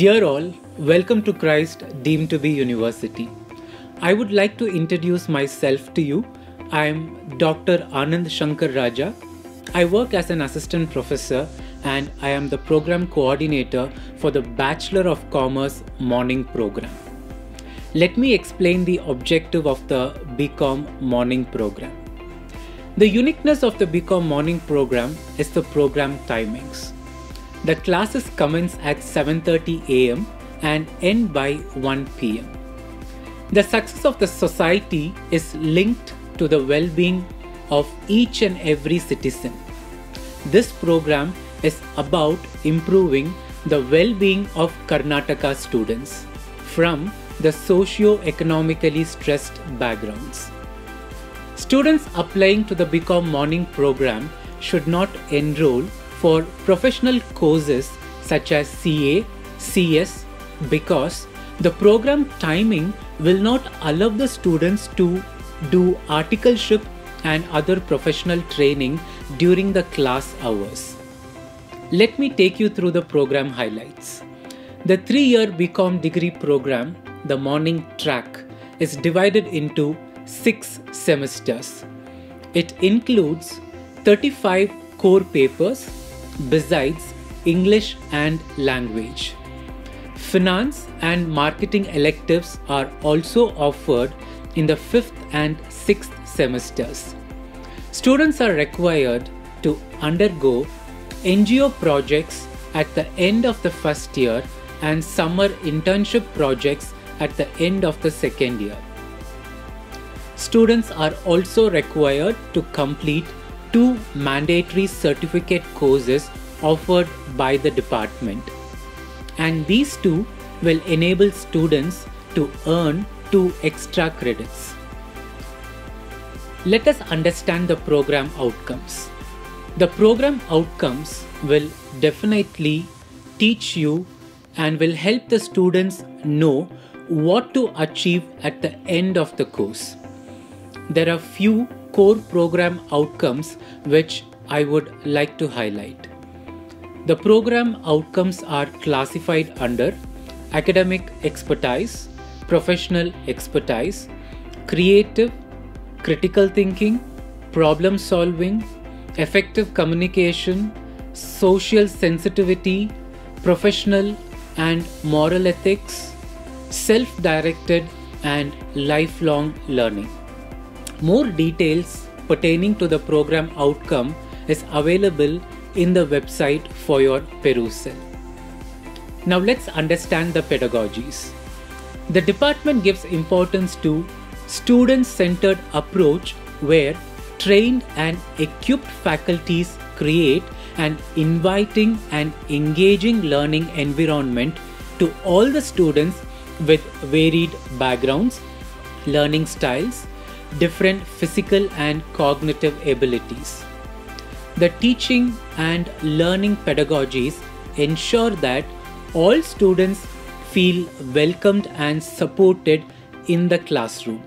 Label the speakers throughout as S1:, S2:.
S1: Dear all, welcome to Christ Deemed to be University. I would like to introduce myself to you. I am Dr. Anand Shankar Raja. I work as an assistant professor and I am the program coordinator for the Bachelor of Commerce morning program. Let me explain the objective of the BCom morning program. The uniqueness of the BCom morning program is the program timings. The classes commence at 7:30 a.m. and end by 1 p.m. The success of the society is linked to the well-being of each and every citizen. This program is about improving the well-being of Karnataka students from the socio-economically stressed backgrounds. Students applying to the BCom morning program should not enroll for professional courses such as CA, CS because the program timing will not allow the students to do articleship and other professional training during the class hours. Let me take you through the program highlights. The three year BCom degree program, the morning track, is divided into six semesters. It includes 35 core papers besides English and language. Finance and marketing electives are also offered in the fifth and sixth semesters. Students are required to undergo NGO projects at the end of the first year and summer internship projects at the end of the second year. Students are also required to complete two mandatory certificate courses offered by the department. And these two will enable students to earn two extra credits. Let us understand the program outcomes. The program outcomes will definitely teach you and will help the students know what to achieve at the end of the course. There are few core program outcomes which I would like to highlight. The program outcomes are classified under academic expertise, professional expertise, creative, critical thinking, problem solving, effective communication, social sensitivity, professional and moral ethics, self directed, and lifelong learning. More details pertaining to the program outcome is available in the website for your perusal. Now let's understand the pedagogies. The department gives importance to student-centered approach where trained and equipped faculties create an inviting and engaging learning environment to all the students with varied backgrounds, learning styles, different physical and cognitive abilities. The teaching and learning pedagogies ensure that all students feel welcomed and supported in the classroom.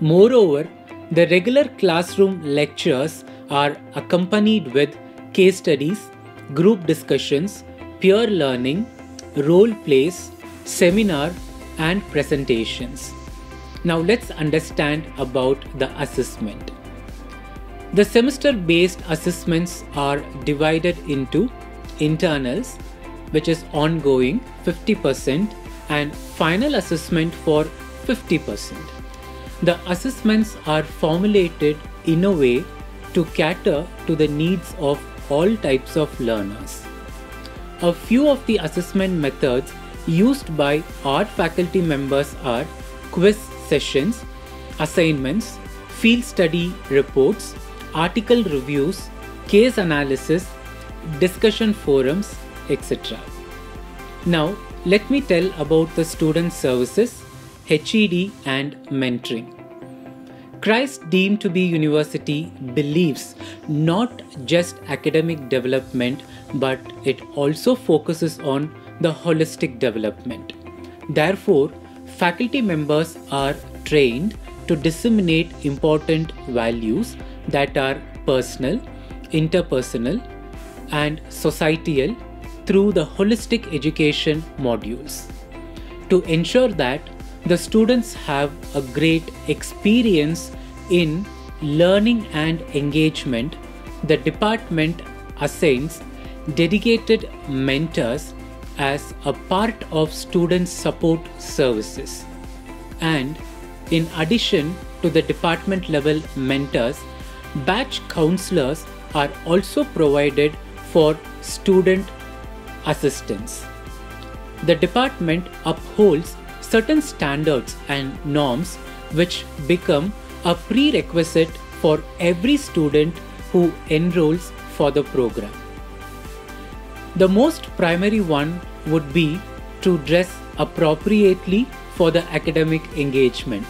S1: Moreover, the regular classroom lectures are accompanied with case studies, group discussions, peer learning, role plays, seminar, and presentations. Now let's understand about the assessment. The semester based assessments are divided into internals, which is ongoing 50%, and final assessment for 50%. The assessments are formulated in a way to cater to the needs of all types of learners. A few of the assessment methods used by our faculty members are quiz sessions, assignments, field study reports, article reviews, case analysis, discussion forums, etc. Now, let me tell about the student services, HED, and mentoring. Christ Deemed to be University believes not just academic development, but it also focuses on the holistic development. Therefore, faculty members are trained to disseminate important values that are personal, interpersonal, and societal through the holistic education modules. To ensure that the students have a great experience in learning and engagement, the department assigns dedicated mentors as a part of student support services. And in addition to the department level mentors, batch counselors are also provided for student assistance. The department upholds certain standards and norms which become a prerequisite for every student who enrolls for the program. The most primary one would be to dress appropriately for the academic engagement.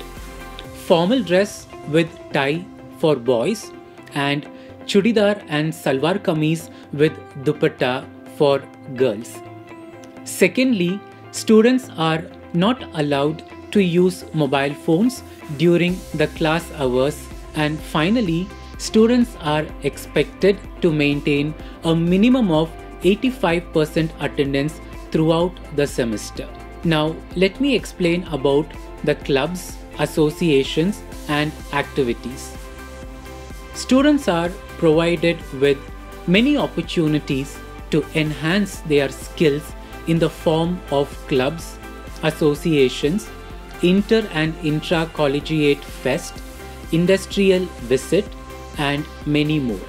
S1: Formal dress with tie for boys and chudidar and salwar kameez with dupatta for girls. Secondly, students are not allowed to use mobile phones during the class hours and finally students are expected to maintain a minimum of 85% attendance throughout the semester. Now, let me explain about the clubs, associations, and activities. Students are provided with many opportunities to enhance their skills in the form of clubs, associations, inter and intra collegiate fest, industrial visit, and many more.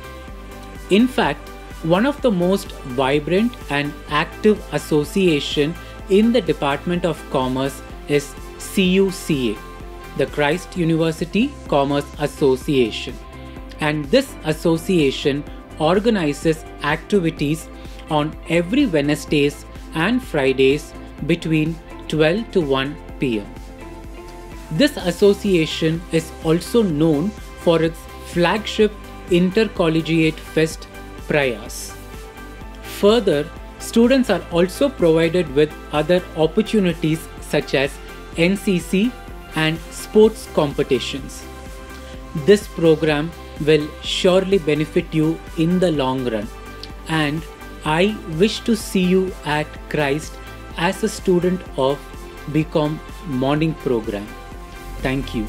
S1: In fact, one of the most vibrant and active association in the Department of Commerce is CUCA, the Christ University Commerce Association. And this association organizes activities on every Wednesdays and Fridays between 12 to 1 pm. This association is also known for its flagship Intercollegiate Fest Prayas. Further, students are also provided with other opportunities such as NCC and sports competitions. This program will surely benefit you in the long run, and I wish to see you at Christ as a student of BCom morning program. Thank you.